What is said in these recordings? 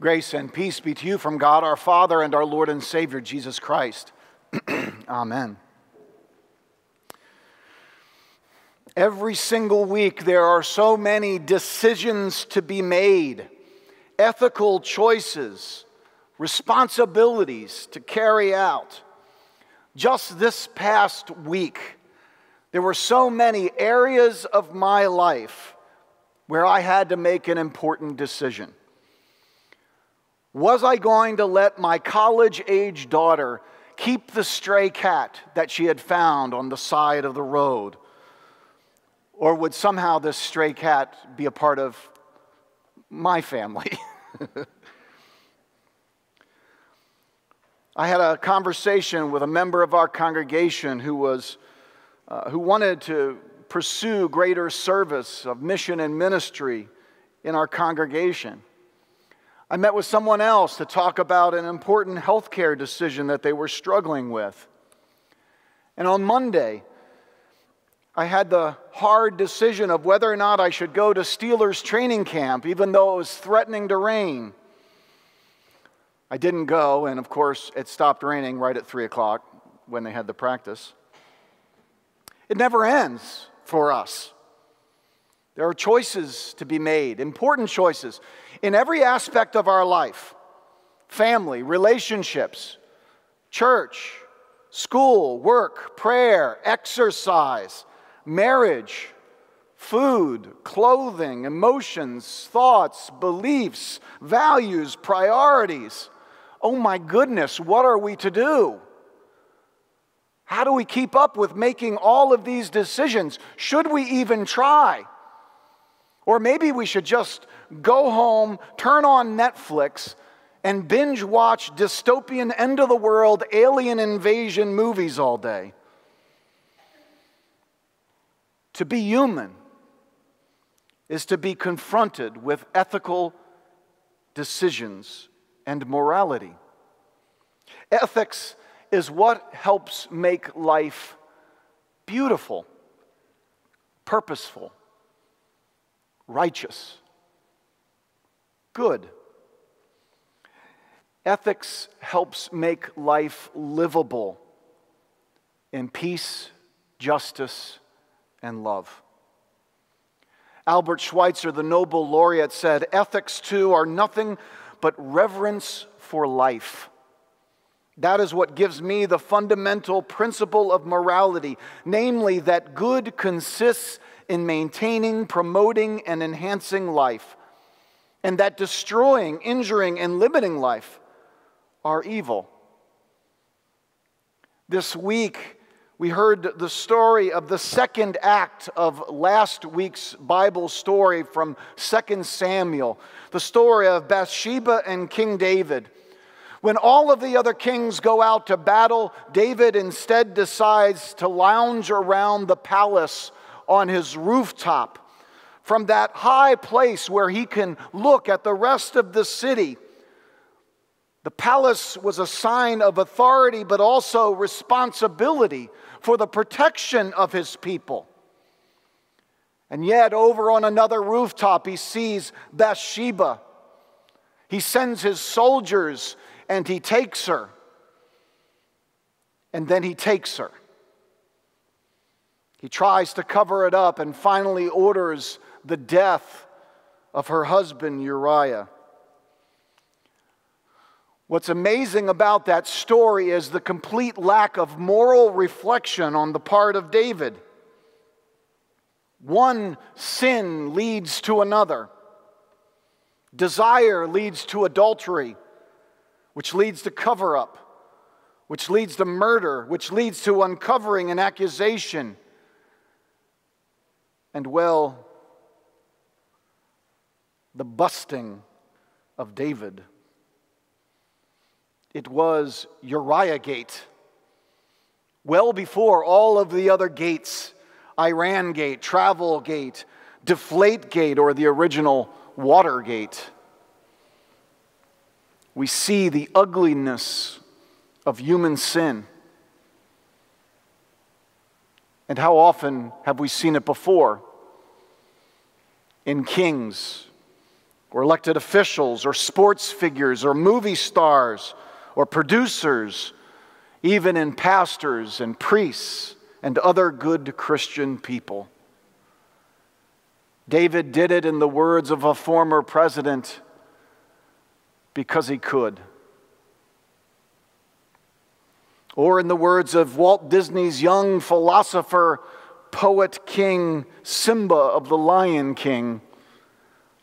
Grace and peace be to you from God our Father and our Lord and Savior, Jesus Christ. Amen. Every single week, there are so many decisions to be made, ethical choices, responsibilities to carry out. Just this past week, there were so many areas of my life where I had to make an important decision. Was I going to let my college age daughter keep the stray cat that she had found on the side of the road? Or would somehow this stray cat be a part of my family? I had a conversation with a member of our congregation who was uh, who wanted to pursue greater service of mission and ministry in our congregation. I met with someone else to talk about an important healthcare decision that they were struggling with. And on Monday, I had the hard decision of whether or not I should go to Steelers training camp, even though it was threatening to rain. I didn't go, and of course, it stopped raining right at 3 o'clock when they had the practice. It never ends for us. There are choices to be made, important choices in every aspect of our life family, relationships, church, school, work, prayer, exercise, marriage, food, clothing, emotions, thoughts, beliefs, values, priorities. Oh my goodness, what are we to do? How do we keep up with making all of these decisions? Should we even try? Or maybe we should just go home, turn on Netflix, and binge watch dystopian end of the world alien invasion movies all day. To be human is to be confronted with ethical decisions and morality. Ethics is what helps make life beautiful, purposeful, righteous, good. Ethics helps make life livable in peace, justice, and love. Albert Schweitzer, the Nobel laureate, said ethics, too, are nothing but reverence for life. That is what gives me the fundamental principle of morality, namely that good consists in maintaining, promoting, and enhancing life, and that destroying, injuring, and limiting life are evil. This week, we heard the story of the second act of last week's Bible story from 2 Samuel, the story of Bathsheba and King David. When all of the other kings go out to battle, David instead decides to lounge around the palace on his rooftop from that high place where he can look at the rest of the city. The palace was a sign of authority, but also responsibility for the protection of his people. And yet, over on another rooftop, he sees Bathsheba. He sends his soldiers and he takes her. And then he takes her. He tries to cover it up and finally orders the death of her husband Uriah. What's amazing about that story is the complete lack of moral reflection on the part of David. One sin leads to another. Desire leads to adultery which leads to cover up, which leads to murder, which leads to uncovering an accusation. And well, the busting of David. It was Uriah Gate. Well before all of the other gates Iran Gate, Travel Gate, Deflate Gate, or the original Watergate we see the ugliness of human sin. And how often have we seen it before? In kings or elected officials, or sports figures, or movie stars, or producers, even in pastors and priests and other good Christian people. David did it in the words of a former president because he could. Or in the words of Walt Disney's young philosopher, poet king Simba of the Lion King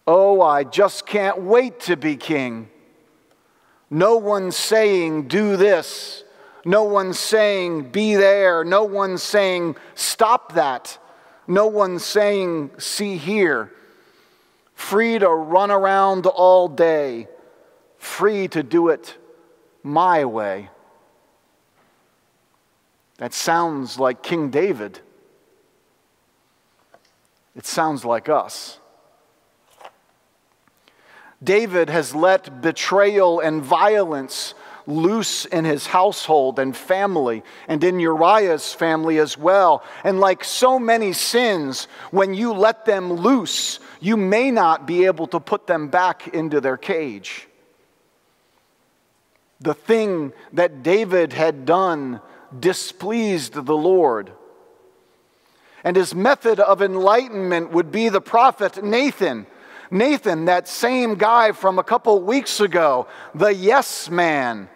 Oh, I just can't wait to be king. No one saying, do this. No one saying, be there. No one saying, stop that. No one saying, see here. Free to run around all day. Free to do it my way. That sounds like King David. It sounds like us. David has let betrayal and violence loose in his household and family, and in Uriah's family as well. And like so many sins, when you let them loose, you may not be able to put them back into their cage. The thing that David had done displeased the Lord. And his method of enlightenment would be the prophet Nathan Nathan, that same guy from a couple weeks ago, the yes man,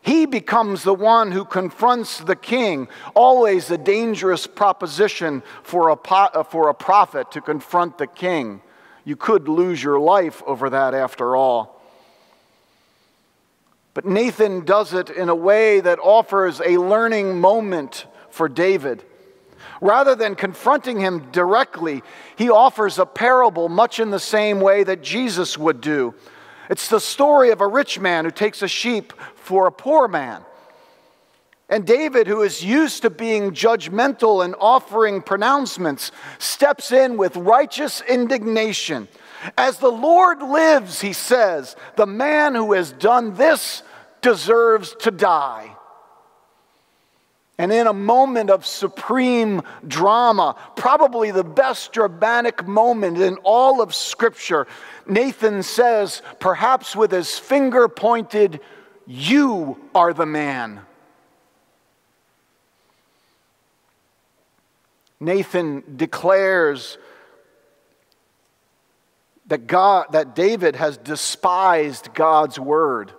he becomes the one who confronts the king. Always a dangerous proposition for a, uh, for a prophet to confront the king. You could lose your life over that after all. But Nathan does it in a way that offers a learning moment for David. Rather than confronting him directly, he offers a parable much in the same way that Jesus would do. It's the story of a rich man who takes a sheep for a poor man. And David, who is used to being judgmental and offering pronouncements, steps in with righteous indignation. As the Lord lives, he says, the man who has done this deserves to die. And in a moment of supreme drama, probably the best dramatic moment in all of Scripture, Nathan says, perhaps with his finger pointed, You are the man. Nathan declares that God that David has despised God's word.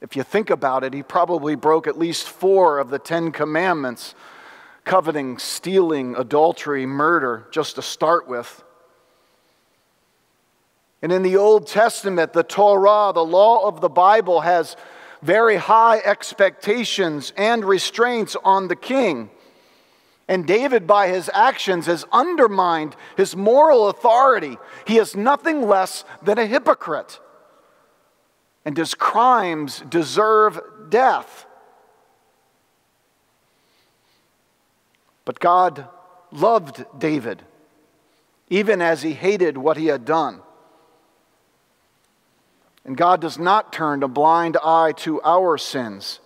If you think about it, he probably broke at least four of the Ten Commandments coveting, stealing, adultery, murder, just to start with. And in the Old Testament, the Torah, the law of the Bible, has very high expectations and restraints on the king. And David, by his actions, has undermined his moral authority. He is nothing less than a hypocrite and his crimes deserve death. But God loved David, even as he hated what he had done. And God does not turn a blind eye to our sins.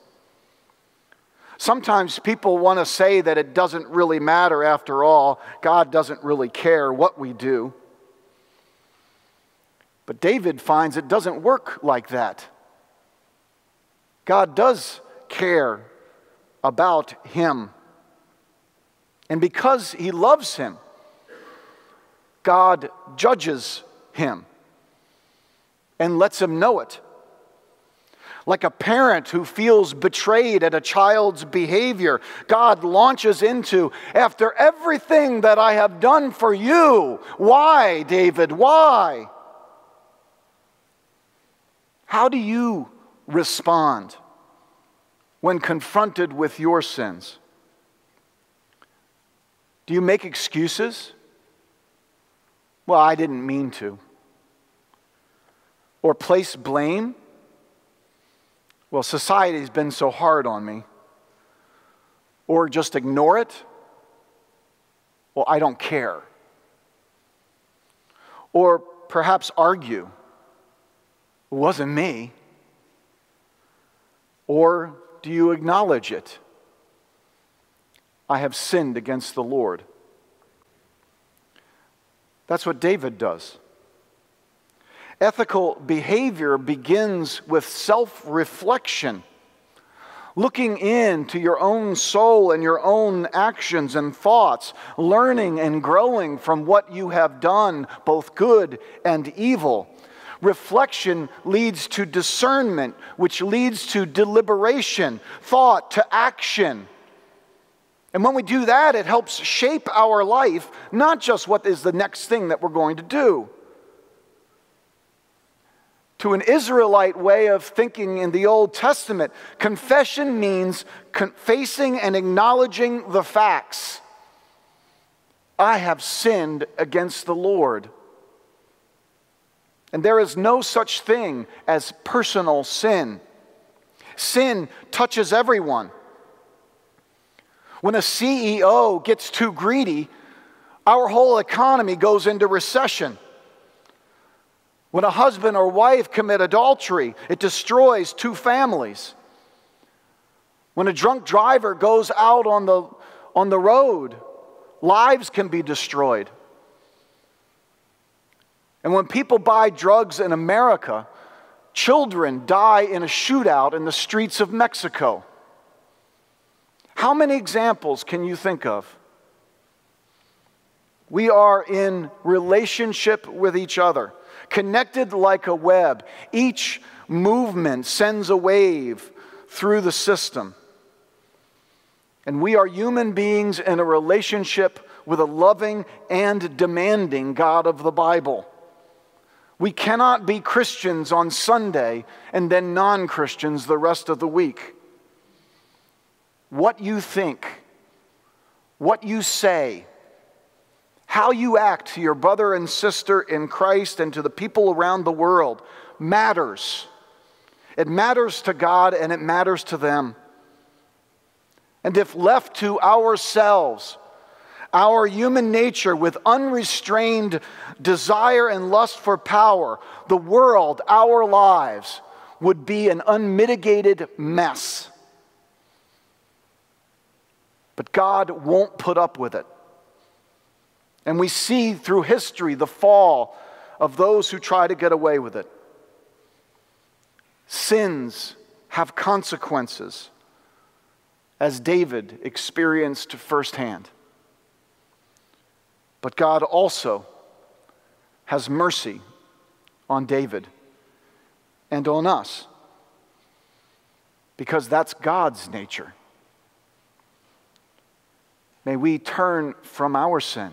Sometimes people want to say that it doesn't really matter after all. God doesn't really care what we do. But David finds it doesn't work like that. God does care about him. And because he loves him, God judges him and lets him know it. Like a parent who feels betrayed at a child's behavior, God launches into, after everything that I have done for you, why, David, why? How do you respond when confronted with your sins? Do you make excuses? Well, I didn't mean to. Or place blame? Well, society's been so hard on me. Or just ignore it? Well, I don't care. Or perhaps argue. It wasn't me. Or do you acknowledge it? I have sinned against the Lord. That's what David does. Ethical behavior begins with self reflection, looking into your own soul and your own actions and thoughts, learning and growing from what you have done, both good and evil. Reflection leads to discernment, which leads to deliberation, thought to action. And when we do that, it helps shape our life, not just what is the next thing that we're going to do to an Israelite way of thinking in the Old Testament, confession means facing and acknowledging the facts. I have sinned against the Lord. And there is no such thing as personal sin. Sin touches everyone. When a CEO gets too greedy, our whole economy goes into recession. When a husband or wife commit adultery, it destroys two families. When a drunk driver goes out on the, on the road, lives can be destroyed. And when people buy drugs in America, children die in a shootout in the streets of Mexico. How many examples can you think of? We are in relationship with each other connected like a web. Each movement sends a wave through the system. And we are human beings in a relationship with a loving and demanding God of the Bible. We cannot be Christians on Sunday and then non Christians the rest of the week. What you think, what you say, how you act to your brother and sister in Christ and to the people around the world matters. It matters to God and it matters to them. And if left to ourselves, our human nature with unrestrained desire and lust for power, the world, our lives, would be an unmitigated mess. But God won't put up with it. And we see through history the fall of those who try to get away with it. Sins have consequences, as David experienced firsthand. But God also has mercy on David and on us because that's God's nature. May we turn from our sin